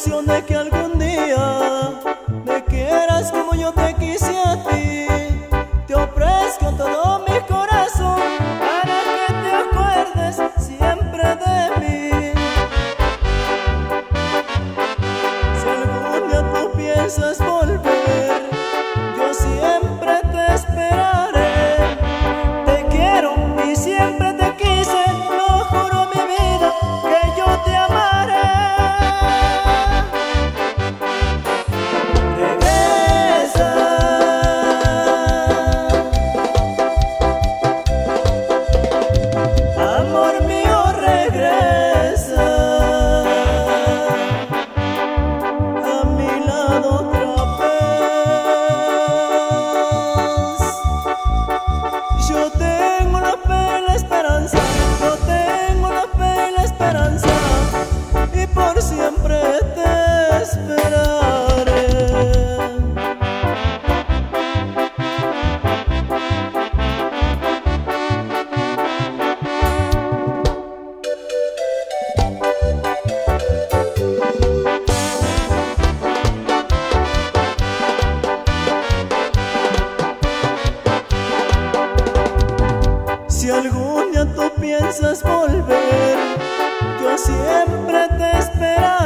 ilusioné que algún día me quieras como yo te quise a ti. Te ofrezco todo mi corazón para que te acuerdes siempre de mí. Si algún día tú piensas volver. Si piensas volver, yo siempre te esperaré.